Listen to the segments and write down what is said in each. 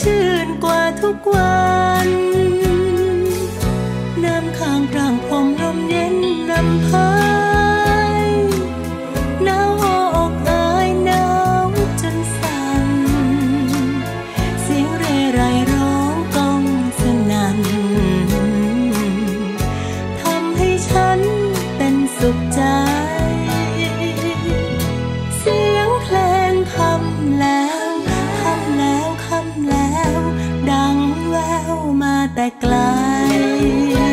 ชื่นกว่าทุกวัน 你。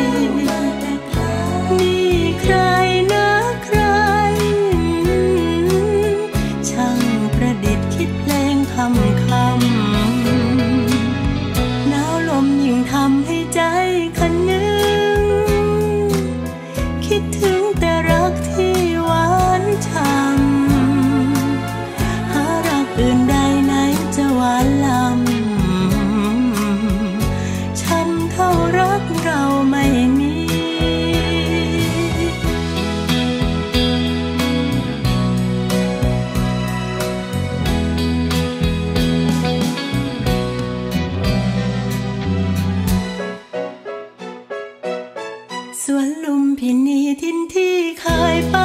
ลุ่มพินีทินที่เคยไป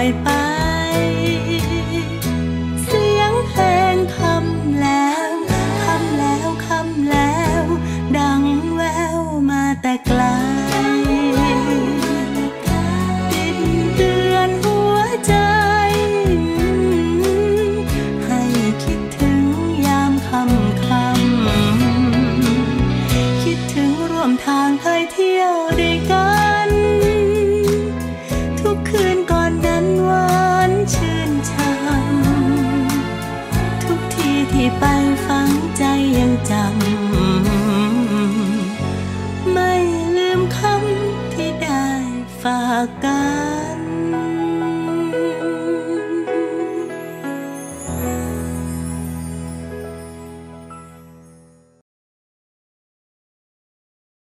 might จำ ไม่ลืมคำที่ได้ฝากกัน